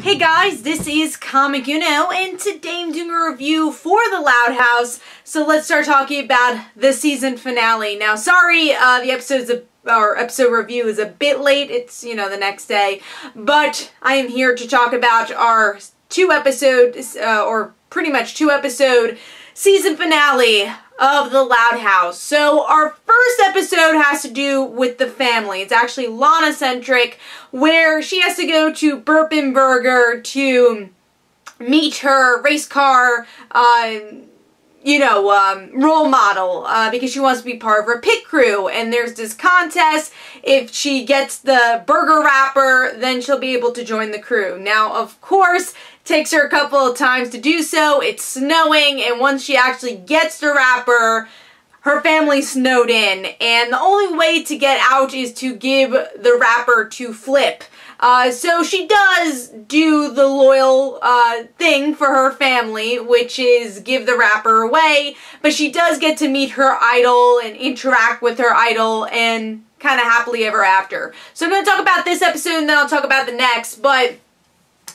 Hey guys, this is Comic Uno, and today I'm doing a review for The Loud House. So let's start talking about the season finale. Now, sorry, uh, the episode's a, or episode review is a bit late. It's you know the next day, but I am here to talk about our two episode, uh, or pretty much two episode season finale of The Loud House. So our first episode has to do with the family. It's actually Lana centric, where she has to go to Burpin' Burger to meet her race car, uh, you know, um, role model uh, because she wants to be part of her pit crew. And there's this contest. If she gets the burger wrapper, then she'll be able to join the crew. Now, of course, takes her a couple of times to do so. It's snowing, and once she actually gets the wrapper, her family snowed in. And the only way to get out is to give the wrapper to Flip. Uh, so she does do the loyal uh, thing for her family, which is give the wrapper away, but she does get to meet her idol and interact with her idol and kind of happily ever after. So I'm going to talk about this episode and then I'll talk about the next, but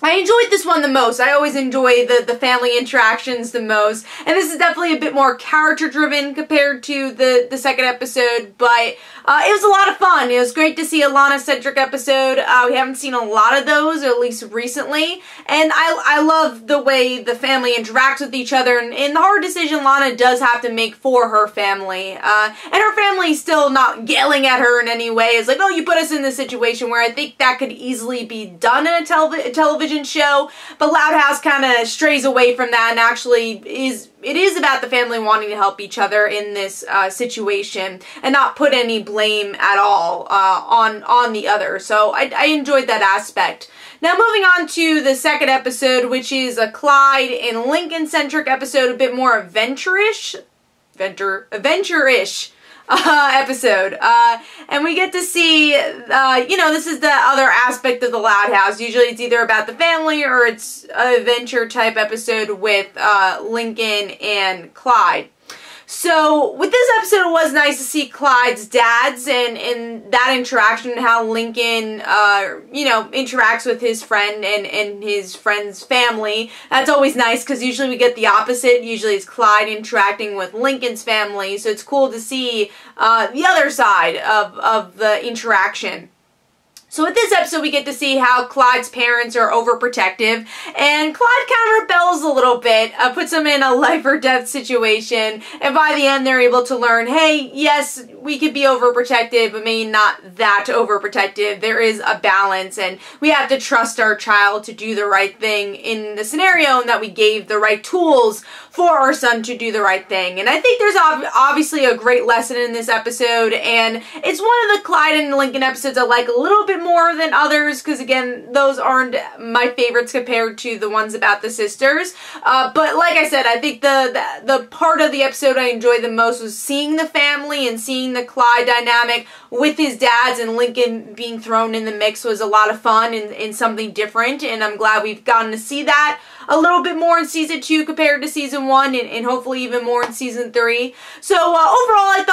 I enjoyed this one the most. I always enjoy the, the family interactions the most. And this is definitely a bit more character driven compared to the, the second episode, but uh, it was a lot of fun. It was great to see a Lana-centric episode. Uh, we haven't seen a lot of those, at least recently. And I, I love the way the family interacts with each other and, and the hard decision Lana does have to make for her family. Uh, and her family still not yelling at her in any way. It's like, oh, you put us in this situation where I think that could easily be done in a telev television show. But Loud House kind of strays away from that and actually is it is about the family wanting to help each other in this uh, situation and not put any blame at all uh, on on the other. So I, I enjoyed that aspect. Now moving on to the second episode, which is a Clyde and Lincoln centric episode, a bit more adventure-ish, adventure, adventure-ish uh, episode. Uh, and we get to see, uh, you know, this is the other aspect of the Loud House. Usually it's either about the family or it's a adventure type episode with uh, Lincoln and Clyde. So with this episode, was nice to see Clyde's dads and, and that interaction and how Lincoln, uh, you know, interacts with his friend and, and his friend's family. That's always nice because usually we get the opposite. Usually it's Clyde interacting with Lincoln's family. So it's cool to see uh, the other side of, of the interaction. So with this episode, we get to see how Clyde's parents are overprotective, and Clyde kind of rebels a little bit, uh, puts him in a life or death situation, and by the end, they're able to learn, hey, yes, we could be overprotective, but maybe not that overprotective. There is a balance, and we have to trust our child to do the right thing in the scenario, and that we gave the right tools for our son to do the right thing. And I think there's ob obviously a great lesson in this episode, and it's one of the Clyde and Lincoln episodes I like a little bit more than others because again those aren't my favorites compared to the ones about the sisters uh, but like I said I think the, the, the part of the episode I enjoyed the most was seeing the family and seeing the Clyde dynamic with his dads and Lincoln being thrown in the mix was a lot of fun and, and something different and I'm glad we've gotten to see that a little bit more in season two compared to season one and, and hopefully even more in season three. So uh, overall I thought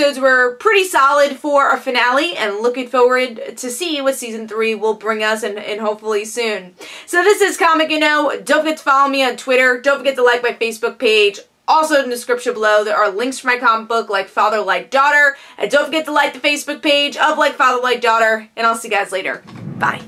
episodes were pretty solid for a finale and looking forward to see what season three will bring us and, and hopefully soon. So this is Comic Uno. Don't forget to follow me on Twitter. Don't forget to like my Facebook page. Also in the description below, there are links for my comic book, Like Father, Like Daughter. And don't forget to like the Facebook page of Like Father, Like Daughter. And I'll see you guys later. Bye.